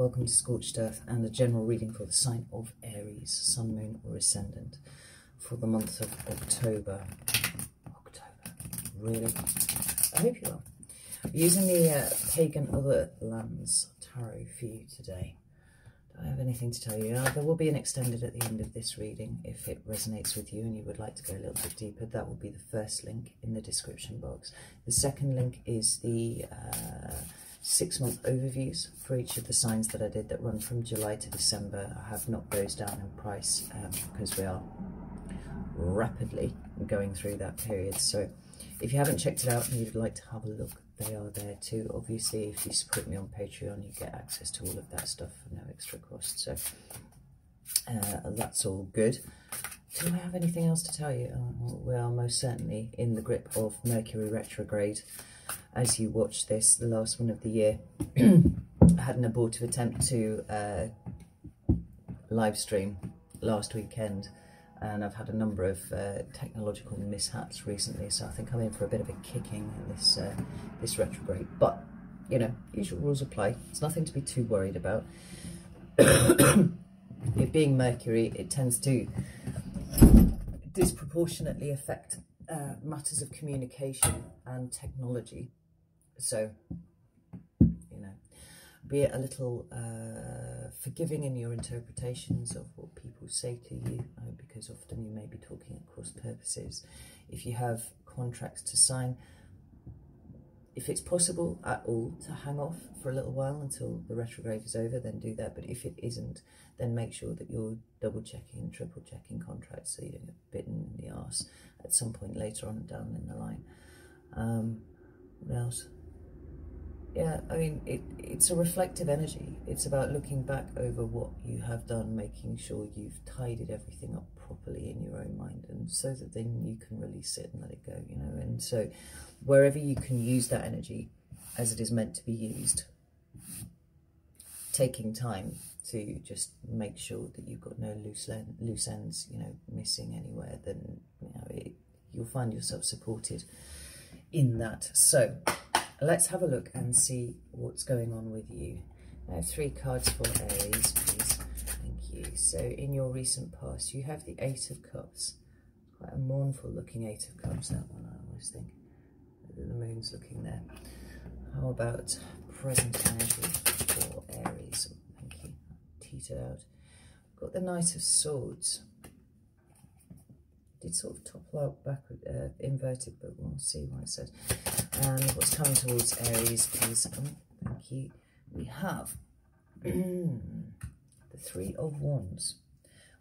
welcome to Scorched Earth and a general reading for the sign of Aries, Sun, Moon or Ascendant for the month of October. October, really? I hope you are. Using the uh, Pagan Other Lands Tarot for you today. Do I have anything to tell you? Uh, there will be an extended at the end of this reading if it resonates with you and you would like to go a little bit deeper. That will be the first link in the description box. The second link is the... Uh, six month overviews for each of the signs that I did that run from July to December. I have knocked those down in price um, because we are rapidly going through that period. So if you haven't checked it out and you'd like to have a look, they are there too. Obviously, if you support me on Patreon, you get access to all of that stuff for no extra cost. So uh, that's all good. Do I have anything else to tell you? Oh, we are most certainly in the grip of Mercury retrograde as you watch this, the last one of the year. I had an abortive attempt to uh, live stream last weekend and I've had a number of uh, technological mishaps recently, so I think I'm in for a bit of a kicking in this uh, this retrograde. But you know, usual rules apply. It's nothing to be too worried about. it being Mercury, it tends to disproportionately affect uh, matters of communication and technology. So, you know, be a little uh, forgiving in your interpretations of what people say to you, uh, because often you may be talking at cross purposes. If you have contracts to sign, if it's possible at all to hang off for a little while until the retrograde is over, then do that. But if it isn't, then make sure that you're double checking and triple checking contracts so you don't get bitten in the arse at some point later on down in the line. Um, what else? Yeah, I mean, it, it's a reflective energy. It's about looking back over what you have done, making sure you've tidied everything up properly in your own mind, and so that then you can release it and let it go, you know. And so, wherever you can use that energy as it is meant to be used, taking time to just make sure that you've got no loose, loose ends, you know, missing anywhere, then you know it, you'll find yourself supported in that. So let's have a look and see what's going on with you. I have three cards for Aries, please. Thank you. So in your recent past, you have the Eight of Cups. Quite a mournful looking Eight of Cups, that one, I always think. The moon's looking there. How about present energy for Aries? Thank you. Teetered out. Got the Knight of Swords did sort of topple out backward, uh, inverted, but we'll see what it says. And what's coming towards Aries is, oh, thank you, we have the Three of Wands.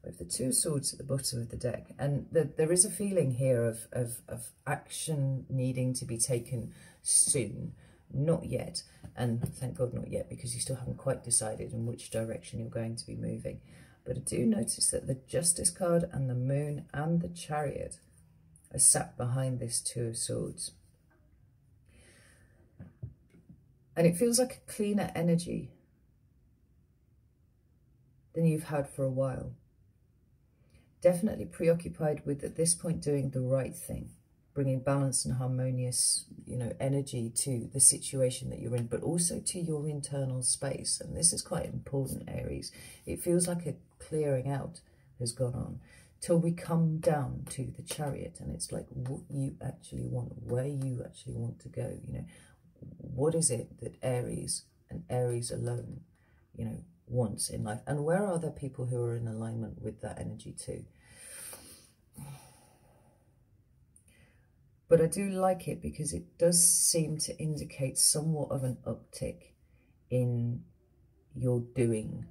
We have the two swords at the bottom of the deck. And the, there is a feeling here of, of, of action needing to be taken soon. Not yet. And thank God not yet, because you still haven't quite decided in which direction you're going to be moving. But I do notice that the Justice card and the Moon and the Chariot are sat behind this Two of Swords. And it feels like a cleaner energy than you've had for a while. Definitely preoccupied with, at this point, doing the right thing bringing balance and harmonious, you know, energy to the situation that you're in, but also to your internal space. And this is quite important, Aries. It feels like a clearing out has gone on till we come down to the chariot and it's like what you actually want, where you actually want to go, you know, what is it that Aries and Aries alone, you know, wants in life? And where are there people who are in alignment with that energy too? But I do like it because it does seem to indicate somewhat of an uptick in your doing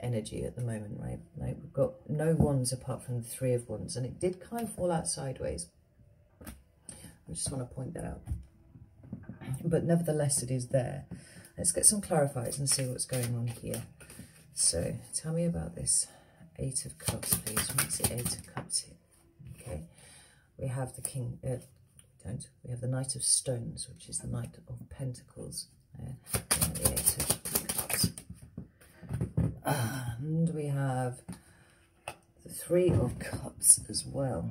energy at the moment, right? Like we've got no wands apart from the three of wands, and it did kind of fall out sideways. I just want to point that out. But nevertheless, it is there. Let's get some clarifiers and see what's going on here. So, tell me about this Eight of Cups, please. What's the Eight of Cups here? Okay. We have the King, uh, don't. We have the Knight of Stones, which is the Knight of Pentacles. Uh, the Eight of Cups. And we have the Three of Cups as well.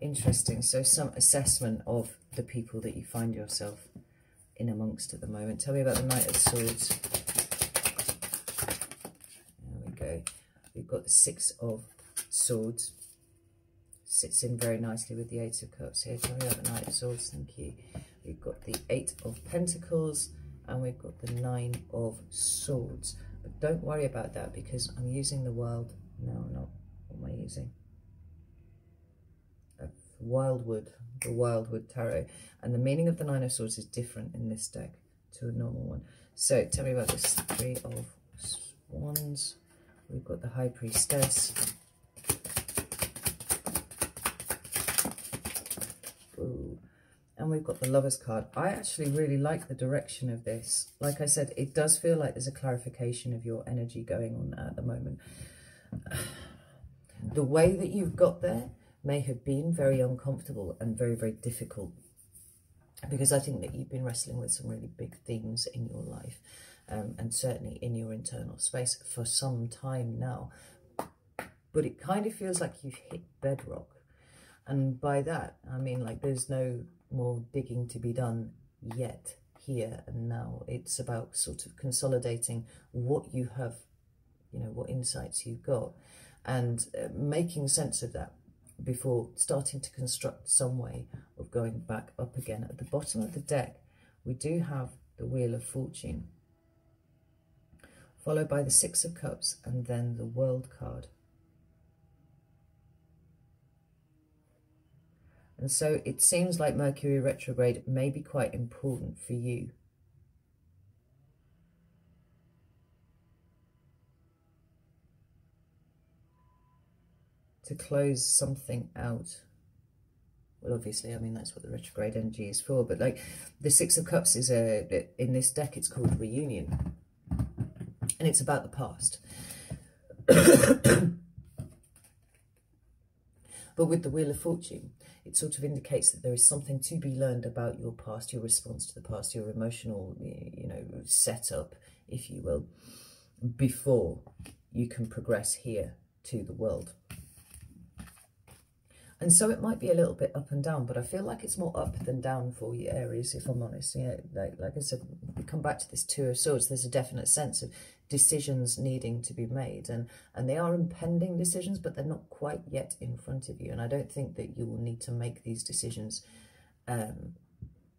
Interesting. So some assessment of the people that you find yourself in amongst at the moment. Tell me about the Knight of Swords. There we go. We've got the Six of Swords. Sits in very nicely with the Eight of Cups here. Tell me about the Knight of Swords. Thank you. We've got the Eight of Pentacles and we've got the Nine of Swords. But don't worry about that because I'm using the world. No, I'm not. What am I using? Wildwood, the Wildwood Tarot. And the meaning of the Nine of Swords is different in this deck to a normal one. So tell me about this Three of Wands. We've got the High Priestess. Ooh. And we've got the Lover's card. I actually really like the direction of this. Like I said, it does feel like there's a clarification of your energy going on at the moment. The way that you've got there may have been very uncomfortable and very, very difficult because I think that you've been wrestling with some really big themes in your life um, and certainly in your internal space for some time now. But it kind of feels like you've hit bedrock. And by that, I mean like there's no more digging to be done yet here and now. It's about sort of consolidating what you have, you know, what insights you've got and uh, making sense of that before starting to construct some way of going back up again. At the bottom of the deck, we do have the Wheel of Fortune, followed by the Six of Cups and then the World card. And so it seems like Mercury retrograde may be quite important for you to close something out. Well, obviously, I mean, that's what the retrograde energy is for. But like the Six of Cups is a, in this deck, it's called Reunion. And it's about the past. but with the Wheel of Fortune, it sort of indicates that there is something to be learned about your past, your response to the past, your emotional, you know, setup, if you will, before you can progress here to the world. And so it might be a little bit up and down, but I feel like it's more up than down for you, Aries, if I'm honest. Yeah, like, like I said, we come back to this Two of Swords, there's a definite sense of decisions needing to be made. And, and they are impending decisions, but they're not quite yet in front of you. And I don't think that you will need to make these decisions um,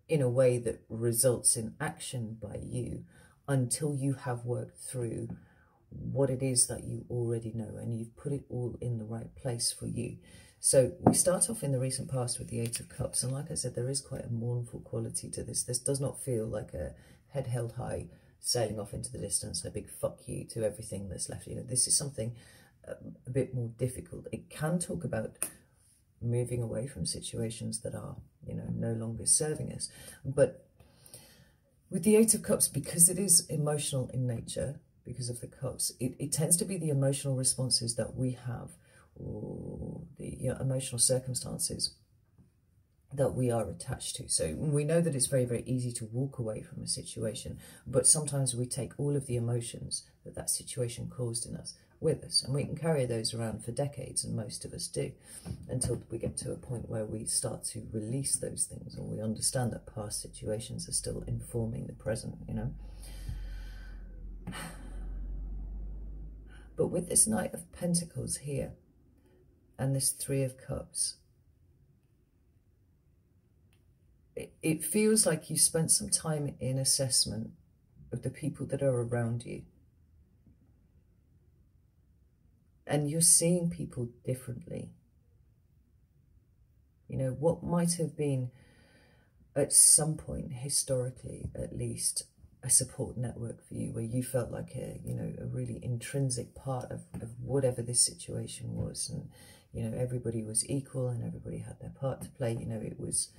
in a way that results in action by you until you have worked through what it is that you already know and you've put it all in the right place for you. So we start off in the recent past with the Eight of Cups. And like I said, there is quite a mournful quality to this. This does not feel like a head held high, sailing off into the distance, a big fuck you to everything that's left. You know, this is something um, a bit more difficult. It can talk about moving away from situations that are, you know, no longer serving us. But with the Eight of Cups, because it is emotional in nature, because of the cups, it, it tends to be the emotional responses that we have the you know, emotional circumstances that we are attached to. So we know that it's very, very easy to walk away from a situation, but sometimes we take all of the emotions that that situation caused in us with us, and we can carry those around for decades, and most of us do, until we get to a point where we start to release those things, or we understand that past situations are still informing the present, you know. But with this Knight of Pentacles here, and this Three of Cups. It, it feels like you spent some time in assessment of the people that are around you. And you're seeing people differently. You know, what might have been at some point, historically at least, a support network for you where you felt like a, you know, a really intrinsic part of, of whatever this situation was. And you know everybody was equal and everybody had their part to play you know it was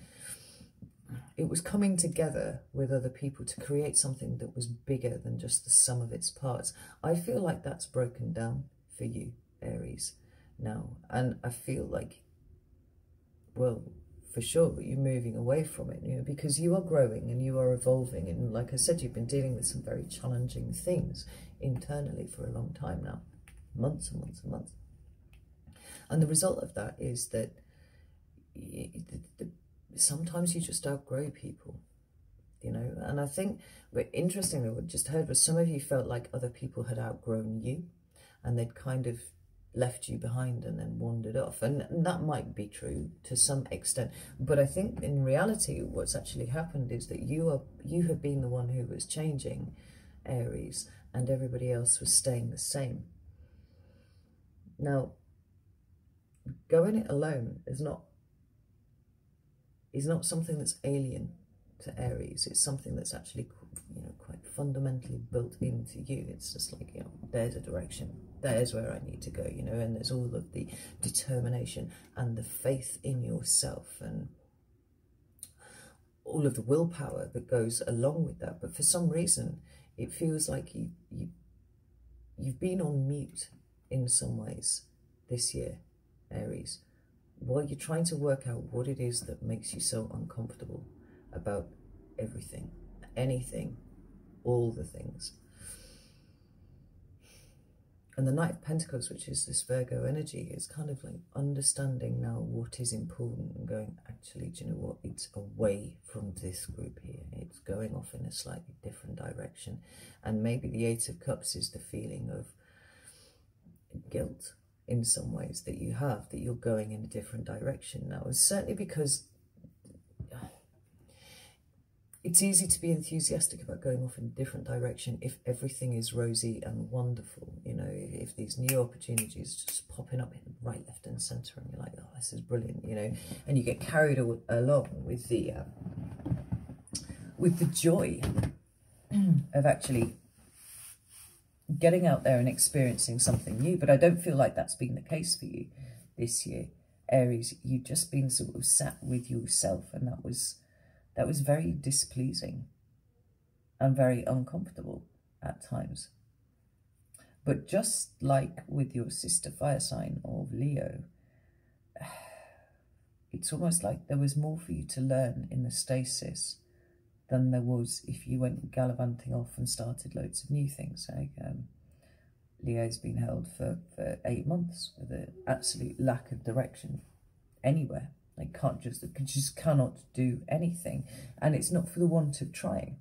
it was coming together with other people to create something that was bigger than just the sum of its parts. I feel like that's broken down for you aries now. And i feel like well for sure you're moving away from it you know because you are growing and you are evolving. And like i said you've been dealing with some very challenging things internally for a long time now. Months and months and months and the result of that is that sometimes you just outgrow people, you know. And I think, but interestingly, what I just heard was some of you felt like other people had outgrown you and they'd kind of left you behind and then wandered off. And, and that might be true to some extent. But I think in reality, what's actually happened is that you are you have been the one who was changing Aries and everybody else was staying the same. Now, going it alone is not is not something that's alien to Aries. It's something that's actually you know quite fundamentally built into you. It's just like you know, there's a direction, there's where I need to go, you know, and there's all of the determination and the faith in yourself and all of the willpower that goes along with that. But for some reason, it feels like you you you've been on mute in some ways this year, Aries, while you're trying to work out what it is that makes you so uncomfortable about everything, anything, all the things. And the Knight of Pentacles, which is this Virgo energy, is kind of like understanding now what is important and going, actually, do you know what? It's away from this group here. It's going off in a slightly different direction. And maybe the Eight of Cups is the feeling of guilt in some ways that you have, that you're going in a different direction now. And certainly because it's easy to be enthusiastic about going off in a different direction if everything is rosy and wonderful. You know, if these new opportunities just popping up in right, left, and centre, and you're like, oh, this is brilliant. You know, and you get carried along with the uh, with the joy of actually getting out there and experiencing something new. But I don't feel like that's been the case for you this year, Aries. You've just been sort of sat with yourself, and that was that was very displeasing and very uncomfortable at times. But just like with your sister fire sign of Leo, it's almost like there was more for you to learn in the stasis than there was if you went gallivanting off and started loads of new things. Like um, Leo's been held for, for eight months with an absolute lack of direction anywhere. They can't just, they just cannot do anything. And it's not for the want of trying.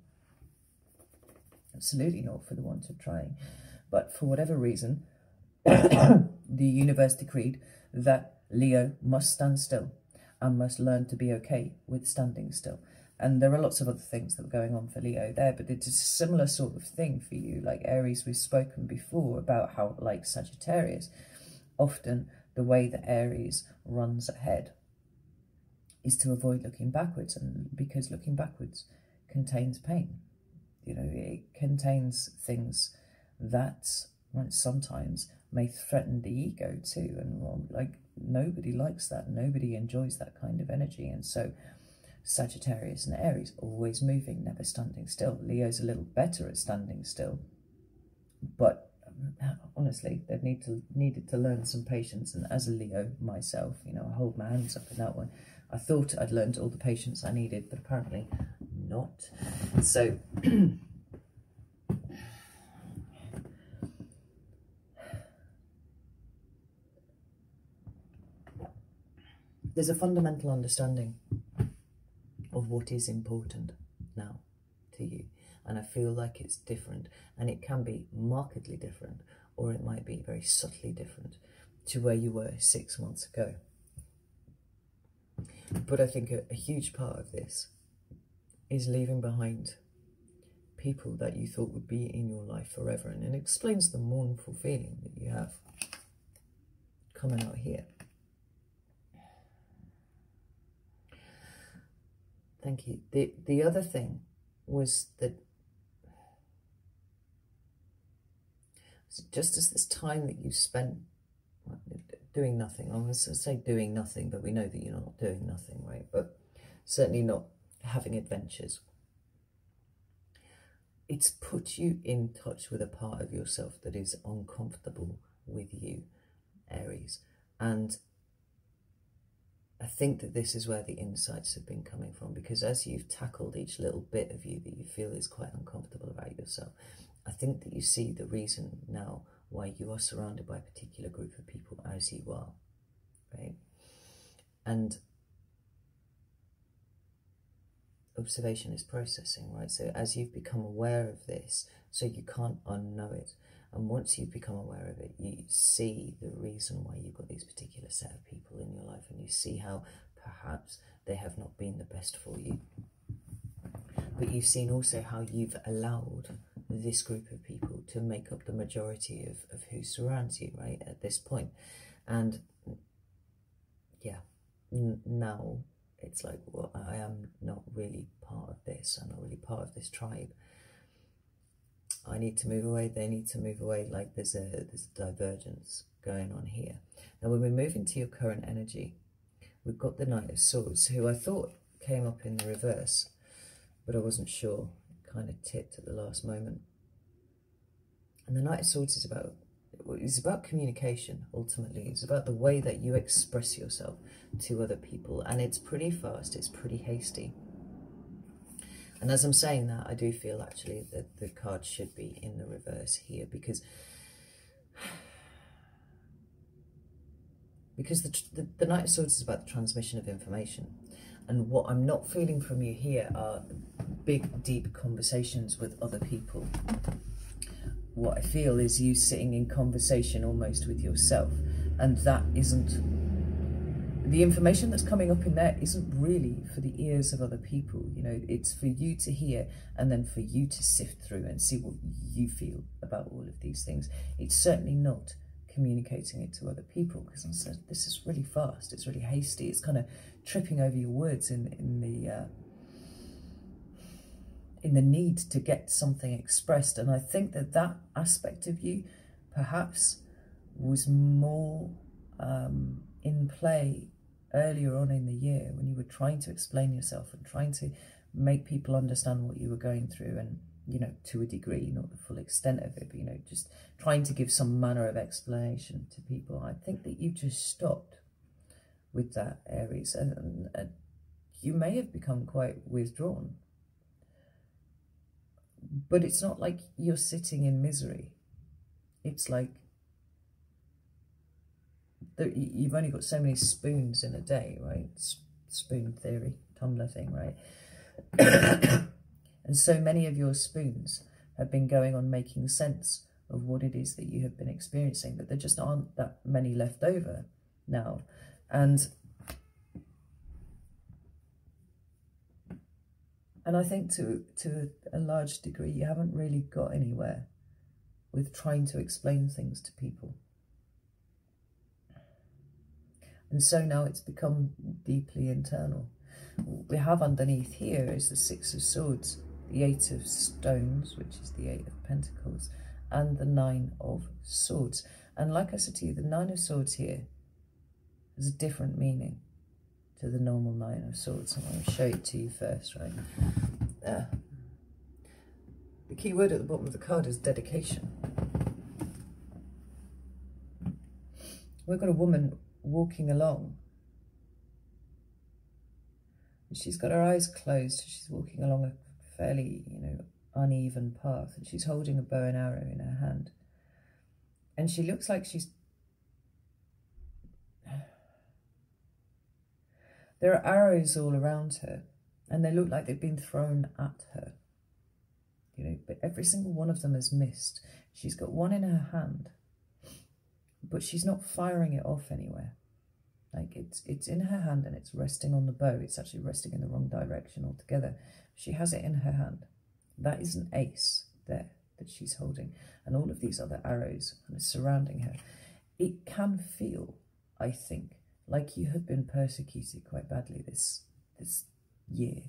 Absolutely not for the want of trying. But for whatever reason, the universe decreed that Leo must stand still and must learn to be okay with standing still. And there are lots of other things that were going on for Leo there, but it's a similar sort of thing for you. Like Aries, we've spoken before about how, like Sagittarius, often the way that Aries runs ahead is to avoid looking backwards and because looking backwards contains pain you know it contains things that sometimes may threaten the ego too and well, like nobody likes that nobody enjoys that kind of energy and so Sagittarius and Aries always moving never standing still. Leo's a little better at standing still. But um, honestly they've need to needed to learn some patience. And as a Leo myself you know I hold my hands up in that one. I thought I'd learned all the patience I needed, but apparently not. So, there's a fundamental understanding of what is important now to you. And I feel like it's different, and it can be markedly different, or it might be very subtly different to where you were six months ago. But I think a, a huge part of this is leaving behind people that you thought would be in your life forever. And it explains the mournful feeling that you have coming out here. Thank you. The, the other thing was that just as this time that you spent doing nothing. I was to say doing nothing, but we know that you're not doing nothing, right? But certainly not having adventures. It's put you in touch with a part of yourself that is uncomfortable with you, Aries. And I think that this is where the insights have been coming from because as you've tackled each little bit of you that you feel is quite uncomfortable about yourself, I think that you see the reason now why you are surrounded by a particular group of people as you are, right? And observation is processing, right? So as you've become aware of this, so you can't unknow it. And once you become aware of it, you see the reason why you've got these particular set of people in your life, and you see how perhaps they have not been the best for you. But you've seen also how you've allowed this group of people to make up the majority of, of who surrounds you, right, at this point. And yeah, now it's like, well, I am not really part of this. I'm not really part of this tribe. I need to move away. They need to move away. Like there's a there's a divergence going on here. Now, when we move into your current energy, we've got the Knight of Swords, who I thought came up in the reverse, but I wasn't sure. It kind of tipped at the last moment. And the Knight of Swords is about it's about communication ultimately it's about the way that you express yourself to other people and it's pretty fast it's pretty hasty and as i'm saying that i do feel actually that the card should be in the reverse here because because the, the, the knight of swords is about the transmission of information. And what i'm not feeling from you here are big deep conversations with other people. What I feel is you sitting in conversation almost with yourself, and that isn't the information that's coming up in there isn't really for the ears of other people. You know, it's for you to hear and then for you to sift through and see what you feel about all of these things. It's certainly not communicating it to other people because I said this is really fast. It's really hasty. It's kind of tripping over your words in in the. Uh, in the need to get something expressed. And I think that that aspect of you perhaps was more um, in play earlier on in the year when you were trying to explain yourself and trying to make people understand what you were going through and you know to a degree not the full extent of it but you know just trying to give some manner of explanation to people i think that you just stopped with that aries and, and you may have become quite withdrawn but it's not like you're sitting in misery. It's like you've only got so many spoons in a day, right? Spoon theory, Tumblr thing, right? and so many of your spoons have been going on making sense of what it is that you have been experiencing, but there just aren't that many left over now. And And I think to, to a large degree, you haven't really got anywhere with trying to explain things to people. And so now it's become deeply internal. What we have underneath here is the Six of Swords, the Eight of Stones, which is the Eight of Pentacles, and the Nine of Swords. And like I said to you, the Nine of Swords here has a different meaning to the normal Nine of Swords. I'm going to show it to you first, right? The key word at the bottom of the card is dedication. We've got a woman walking along. She's got her eyes closed. She's walking along a fairly, you know, uneven path. And she's holding a bow and arrow in her hand. And she looks like she's There are arrows all around her, and they look like they've been thrown at her. You know, but every single one of them has missed. She's got one in her hand, but she's not firing it off anywhere. Like it's it's in her hand and it's resting on the bow. It's actually resting in the wrong direction altogether. She has it in her hand. That is an ace there that she's holding, and all of these other arrows of surrounding her. It can feel, I think, like you have been persecuted quite badly this this year,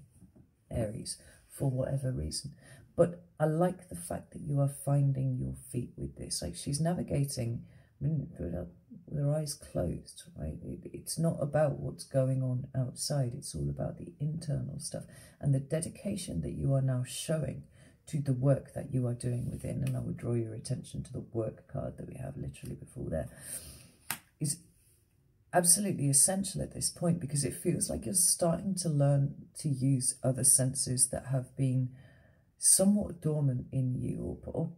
Aries, for whatever reason. But I like the fact that you are finding your feet with this. Like she's navigating With uh, her eyes closed, right? It, it's not about what's going on outside. It's all about the internal stuff and the dedication that you are now showing to the work that you are doing within. And I would draw your attention to the work card that we have literally before there. Is absolutely essential at this point because it feels like you're starting to learn to use other senses that have been somewhat dormant in you or, or,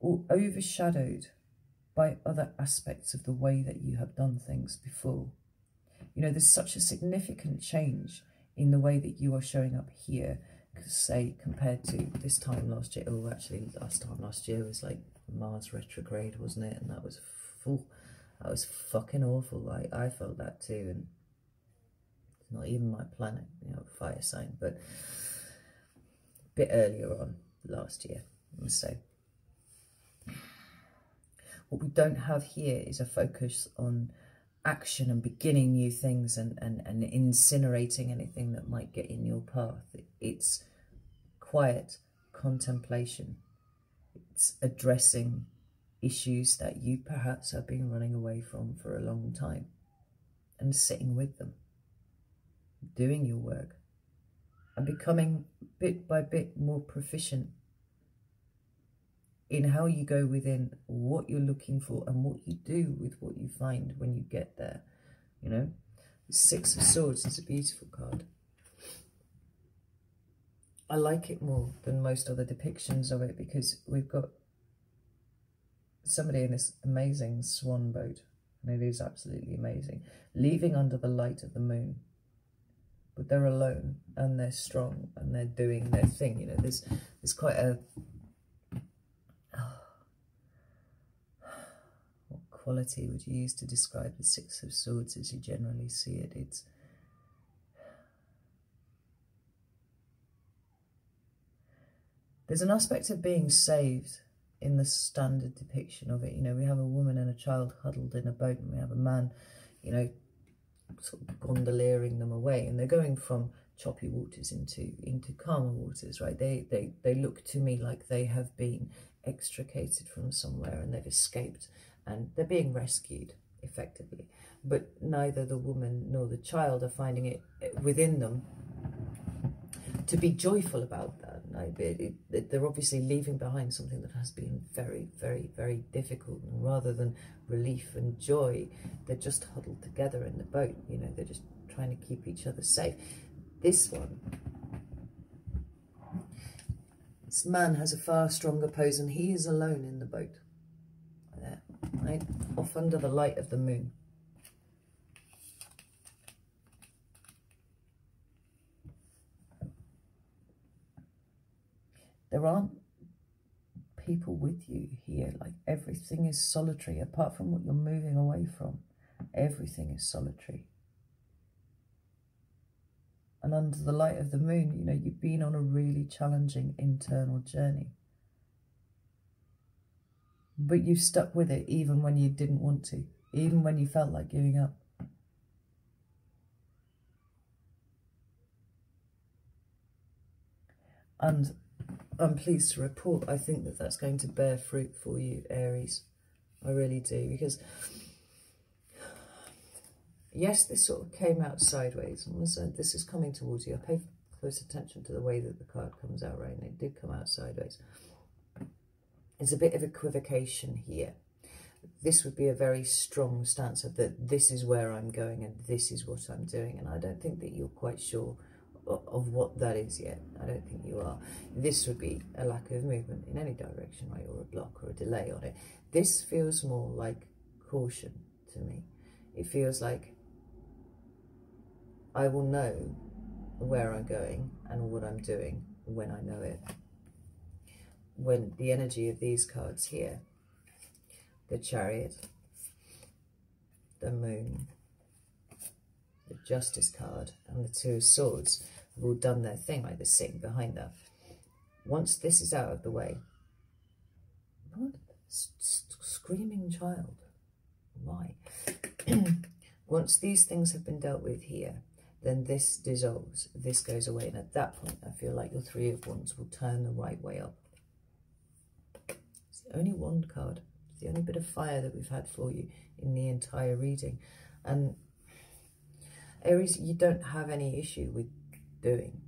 or overshadowed by other aspects of the way that you have done things before. You know, there's such a significant change in the way that you are showing up here say compared to this time last year, oh, actually, last time last year was like Mars retrograde, wasn't it? And that was full, that was fucking awful. Like, I felt that too. And it's not even my planet, you know, fire sign, but a bit earlier on last year. So, what we don't have here is a focus on action and beginning new things and, and, and incinerating anything that might get in your path. It's quiet contemplation. It's addressing issues that you perhaps have been running away from for a long time and sitting with them, doing your work and becoming bit by bit more proficient in how you go within what you're looking for and what you do with what you find when you get there. You know, Six of Swords is a beautiful card. I like it more than most other depictions of it because we've got somebody in this amazing swan boat, and it is absolutely amazing, leaving under the light of the moon. But they're alone and they're strong and they're doing their thing. You know, there's there's quite a quality would you use to describe the Six of Swords as you generally see it? It's There's an aspect of being saved in the standard depiction of it. You know, we have a woman and a child huddled in a boat, and we have a man, you know, sort of gondoliering them away, and they're going from choppy waters into into calmer waters, right? They they they look to me like they have been extricated from somewhere and they've escaped and they're being rescued effectively. But neither the woman nor the child are finding it eh, within them to be joyful about that. They're obviously leaving behind something that has been very, very, very difficult. And rather than relief and joy, they're just huddled together in the boat. You know, they're just trying to keep each other safe. This one, this man has a far stronger pose and he is alone in the boat right, off under the light of the moon. There aren't people with you here, like everything is solitary, apart from what you're moving away from. Everything is solitary. And under the light of the moon, you know, you've been on a really challenging internal journey. But you stuck with it even when you didn't want to, even when you felt like giving up. And I'm pleased to report, I think that that's going to bear fruit for you, Aries. I really do, because yes, this sort of came out sideways, so uh, this is coming towards you. I pay close attention to the way that the card comes out, right? And it did come out sideways. There's a bit of equivocation here. This would be a very strong stance of that this is where I'm going and this is what I'm doing. And I don't think that you're quite sure of what that is yet. I don't think you are. This would be a lack of movement in any direction, right? Or a block or a delay on it. This feels more like caution to me. It feels like I will know where I'm going and what I'm doing when I know it when the energy of these cards here, the chariot, the moon, the justice card, and the two of swords have all done their thing, like they're sitting behind that. Once this is out of the way, what? Screaming child. Why? Once these things have been dealt with here, then this dissolves, this goes away. And at that point, I feel like your Three of Wands will turn the right way up only one card. It's the only bit of fire that we've had for you in the entire reading. And Aries, you don't have any issue with doing,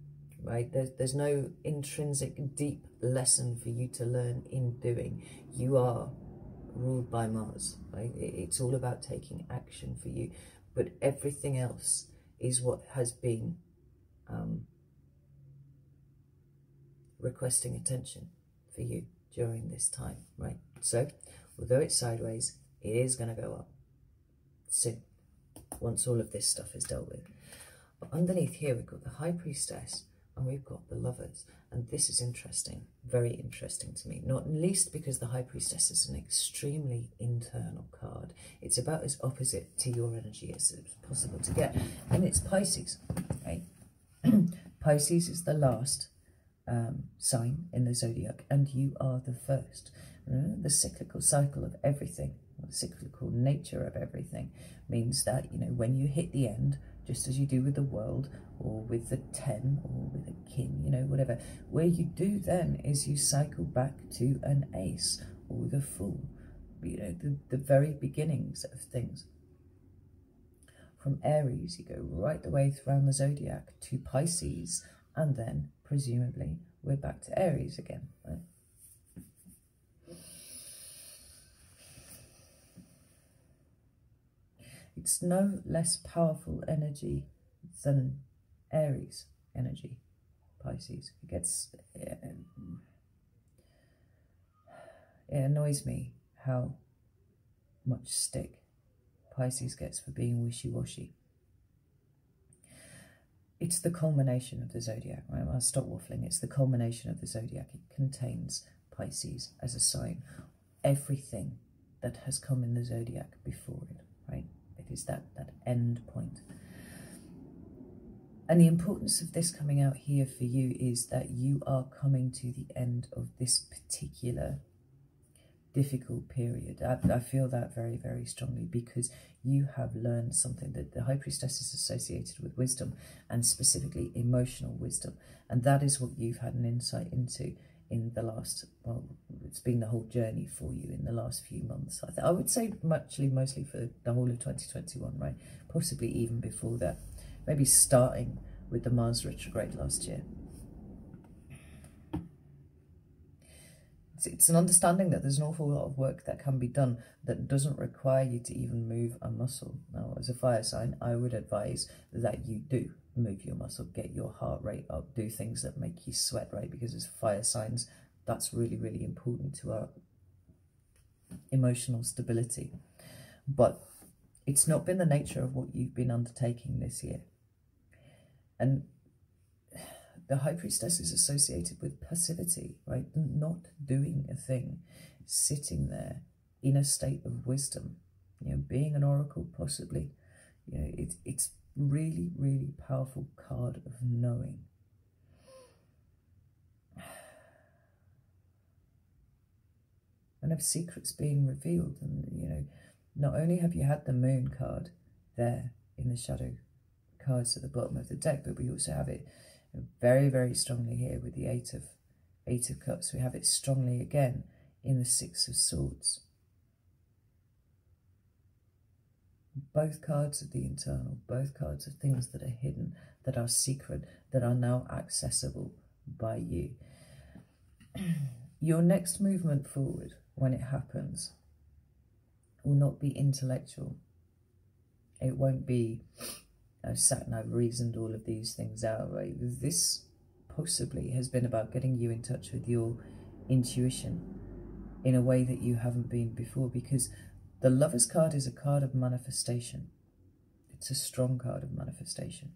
right? There's, there's no intrinsic deep lesson for you to learn in doing. You are ruled by Mars, right? It's all about taking action for you. But everything else is what has been um, requesting attention for you during this time, right? So, although it's sideways, it is going to go up soon, once all of this stuff is dealt with. But underneath here, we've got the High Priestess and we've got the lovers. And this is interesting, very interesting to me, not least because the High Priestess is an extremely internal card. It's about as opposite to your energy as it's possible to get. And it's Pisces, okay? Pisces is the last um, sign in the zodiac, and you are the first. The cyclical cycle of everything, the cyclical nature of everything, means that, you know, when you hit the end, just as you do with the world or with the 10 or with a king, you know, whatever. Where you do then is you cycle back to an ace or the fool, you know, the, the very beginnings of things. From Aries, you go right the way around the zodiac to Pisces, and then, presumably, we're back to Aries again. Right? It's no less powerful energy than Aries energy, Pisces. It gets. It, it annoys me how much stick Pisces gets for being wishy washy. It's the culmination of the zodiac. Right? I'll stop waffling. It's the culmination of the zodiac. It contains Pisces as a sign. Everything that has come in the zodiac before it, right? It is that, that end point. And the importance of this coming out here for you is that you are coming to the end of this particular difficult period. I, I, feel that very, very strongly because you have learned something that the High Priestess is associated with wisdom and specifically emotional wisdom. And that is what you've had an insight into in the last, well, it's been the whole journey for you in the last few months. I, I would say actually mostly for the whole of 2021, right? Possibly even before that. Maybe starting with the Mars retrograde last year. It's, it's an understanding that there's an awful lot of work that can be done that doesn't require you to even move a muscle. Now, as a fire sign, I would advise that you do move your muscle, get your heart rate up, do things that make you sweat, right? Because as fire signs, that's really, really important to our emotional stability. But it's not been the nature of what you've been undertaking this year. And the high priestess is associated with passivity, right? Not doing a thing, sitting there in a state of wisdom, you know, being an oracle possibly. You know, it, it's really, really powerful card of knowing. And of secrets being revealed. And, you know, not only have you had the moon card there in the shadow cards at the bottom of the deck, but we also have it very, very strongly here with the Eight of Eight of Cups. We have it strongly again in the Six of Swords. Both cards of the internal, both cards of things that are hidden, that are secret, that are now accessible by you. Your next movement forward, when it happens, will not be intellectual. It won't be I've sat and I've reasoned all of these things out, right? This possibly has been about getting you in touch with your intuition in a way that you haven't been before because the Lover's card is a card of manifestation. It's a strong card of manifestation.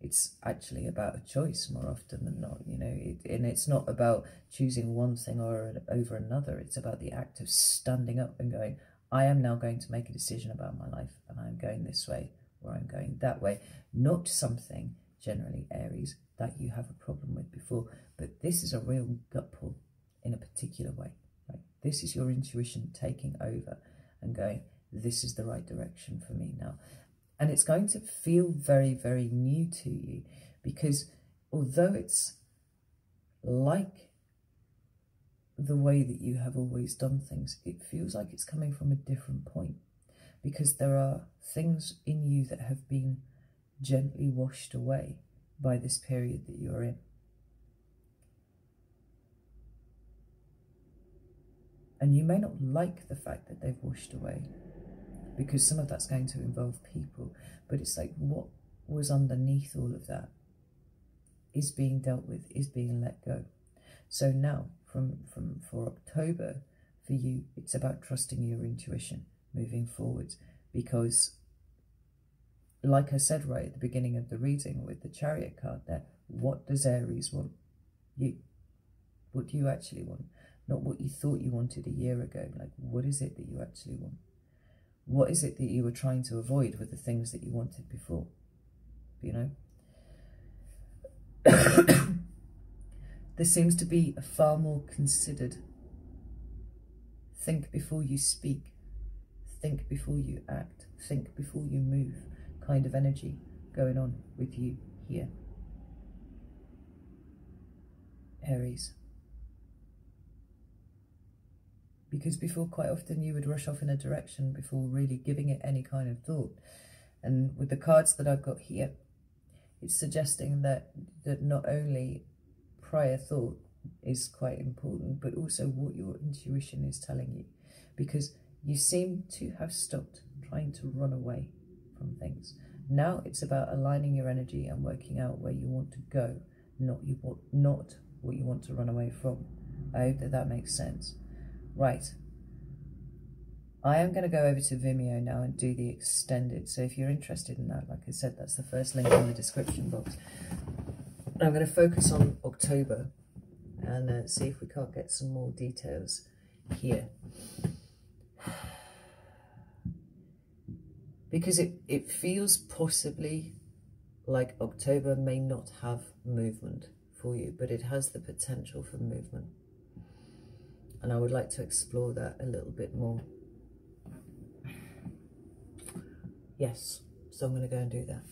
It's actually about a choice more often than not, you know, it, and it's not about choosing one thing or over another. It's about the act of standing up and going, I am now going to make a decision about my life and I'm going this way or I'm going that way, not something, generally Aries, that you have a problem with before, but this is a real gut pull in a particular way. Right? This is your intuition taking over and going, this is the right direction for me now. And it's going to feel very, very new to you because although it's like the way that you have always done things, it feels like it's coming from a different point because there are things in you that have been gently washed away by this period that you're in. And you may not like the fact that they've washed away because some of that's going to involve people, but it's like what was underneath all of that is being dealt with, is being let go. So now, from, from for October, for you, it's about trusting your intuition moving forward because like I said right at the beginning of the reading with the chariot card there, What does Aries want? You. What do you actually want? Not what you thought you wanted a year ago. Like, what is it that you actually want? What is it that you were trying to avoid with the things that you wanted before? You know? there seems to be a far more considered think before you speak, think before you act, think before you move kind of energy going on with you here. Aries. Because before, quite often, you would rush off in a direction before really giving it any kind of thought. And with the cards that I've got here, it's suggesting that, that not only prior thought is quite important, but also what your intuition is telling you. Because you seem to have stopped trying to run away from things. Now it's about aligning your energy and working out where you want to go, not you want, not what you want to run away from. I hope that that makes sense. Right. I am going to go over to Vimeo now and do the extended. So if you're interested in that, like I said, that's the first link in the description box. I'm going to focus on October and uh, see if we can't get some more details here. Because it, it feels possibly like October may not have movement for you, but it has the potential for movement. And I would like to explore that a little bit more. Yes, so I'm going to go and do that.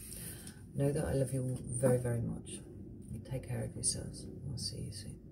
Know that I love you all very, very much. Take care of yourselves. I'll see you soon.